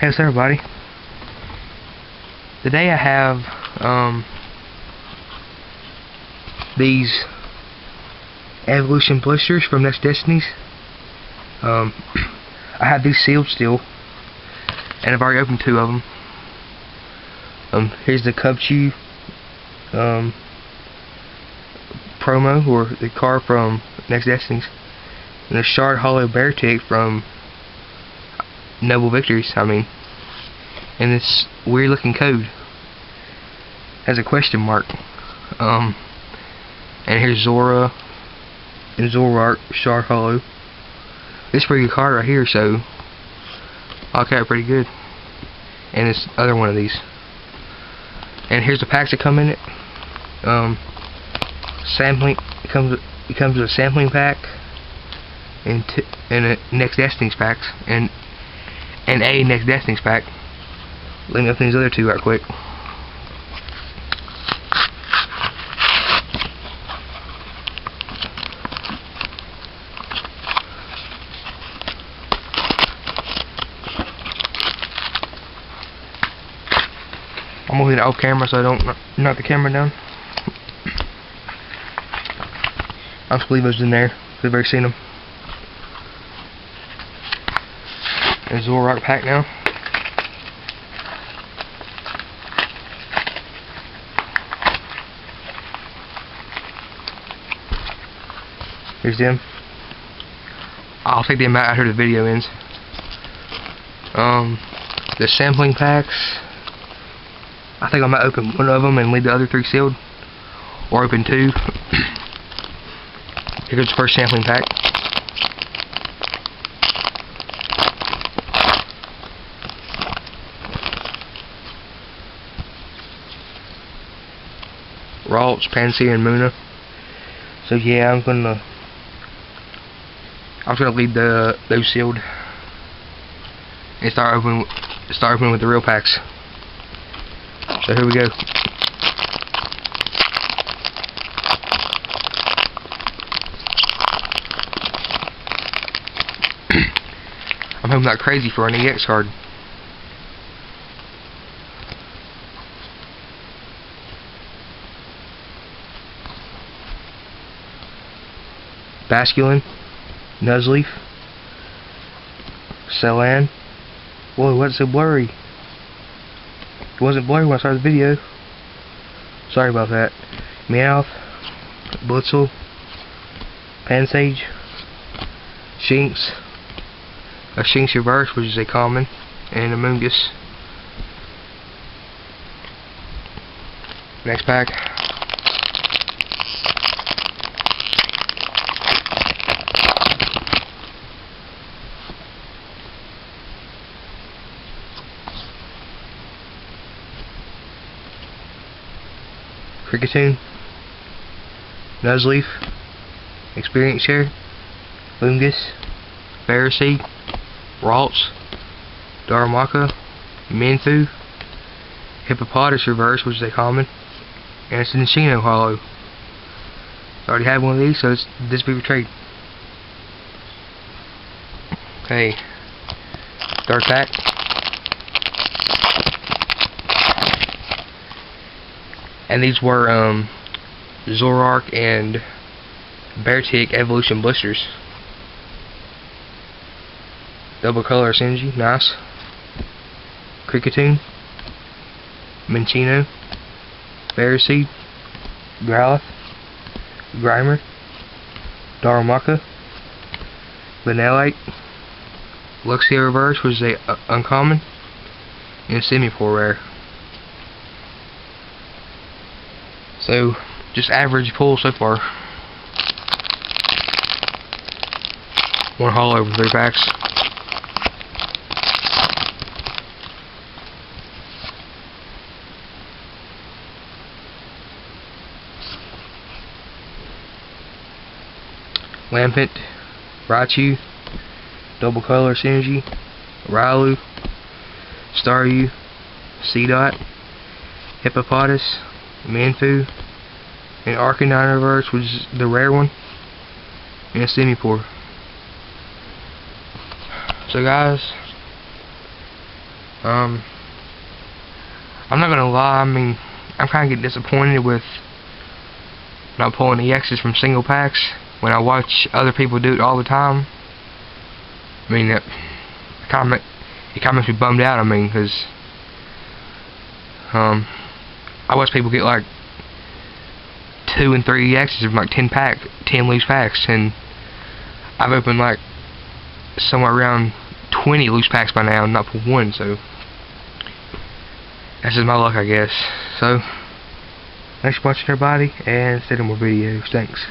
Hey, what's everybody? Today I have um, these Evolution blisters from Next Destinies. Um, I have these sealed still, and I've already opened two of them. Um, here's the Cubchoo um, promo, or the car from Next Destinies, and the Shard Hollow Beartic from Noble Victories, I mean. And this weird looking code has a question mark. Um, and here's Zorua and Zoroark Shard Hollow. This pretty good card right here, so I'll it pretty good. And this other one of these. And here's the packs that come in it. Um, sampling it comes it comes with a sampling pack and and a next Destinies packs and and a next Destinies pack. Let me open these other two right quick. I'm moving it off camera so I don't knock the camera down. I'm just leave those in there. They've already seen them. The Zoroark pack now. Here's them. I'll take them out after the video ends. Um, the sampling packs. I think I might open one of them and leave the other three sealed. Or open two. Here goes the first sampling pack. Ralts, Pansear, and Munna. So yeah, I'm gonna I'm gonna leave the those sealed and start opening start opening with the real packs. So here we go. I'm hoping not crazy for an EX card. Basculin, Nuzleaf, Celan. Whoa, what's so blurry? It wasn't blurry when I started the video. Sorry about that. Meowth, Blitzle, Pansage, Shinx, a Shinx Reverse, which is a common, and Amoonguss. Next pack. Kricketune, Nuzleaf, Experience Share, Lungus, Pharisee, Ralts, Darumaka, Mienfoo, Hippopotas Reverse, which is a common, and it's Hollow. I already have one of these, so it's this be for trade. Okay, start pack. And these were um, Zoroark and Beartic Evolution Blisters. Double Colorless Energy, nice. Kricketune, Minccino, Ferroseed, Growlithe, Grimer, Darumaka, Vanillite, Luxio Reverse, which is a uh, uncommon, and Simipour rare. So, just average pull so far. One haul over three packs. Lampent, Raichu, Double Colorless Energy, Riolu, Staryu, Seedot, Hippopotas, Mienfoo, and Arcanine Reverse, which is the rare one, and a Simipour. So guys, Um, I'm not gonna lie, I mean, I'm kinda getting disappointed with not pulling the X's from single packs when I watch other people do it all the time. I mean, it kind of, it kind of makes me bummed out, I mean, because um, I watch people get like two and three EXs from like 10 pack, 10 loose packs, and I've opened like somewhere around 20 loose packs by now, not for one, so that's just my luck, I guess. So, thanks for watching everybody, and tuned more videos. Thanks.